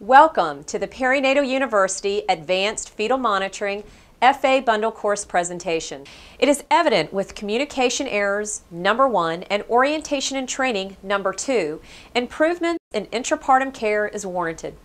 Welcome to the Perinatal University Advanced Fetal Monitoring FA Bundle Course presentation. It is evident with communication errors, number one, and orientation and training, number two, improvement in intrapartum care is warranted.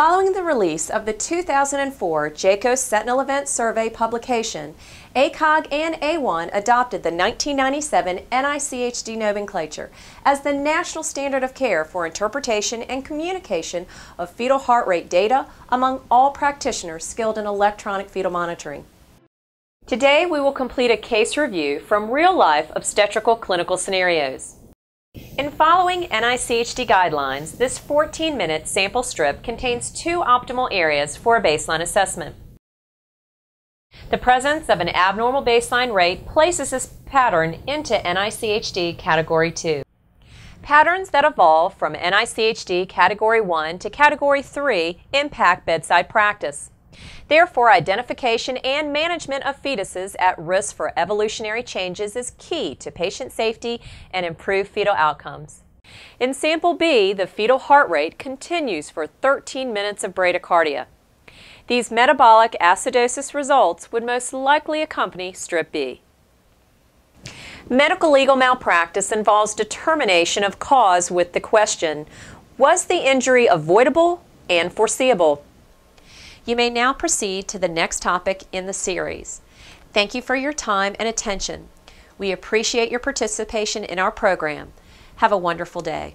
Following the release of the 2004 JCAHO Sentinel Event Survey publication, ACOG and AWHONN adopted the 1997 NICHD nomenclature as the national standard of care for interpretation and communication of fetal heart rate data among all practitioners skilled in electronic fetal monitoring. Today we will complete a case review from real-life obstetrical clinical scenarios. In following NICHD guidelines, this 14-minute sample strip contains two optimal areas for a baseline assessment. The presence of an abnormal baseline rate places this pattern into NICHD Category 2. Patterns that evolve from NICHD Category 1 to Category 3 impact bedside practice. Therefore, identification and management of fetuses at risk for evolutionary changes is key to patient safety and improved fetal outcomes. In sample B, the fetal heart rate continues for 13 minutes of bradycardia. These metabolic acidosis results would most likely accompany strip B. Medical legal malpractice involves determination of cause with the question, was the injury avoidable and foreseeable? You may now proceed to the next topic in the series. Thank you for your time and attention. We appreciate your participation in our program. Have a wonderful day.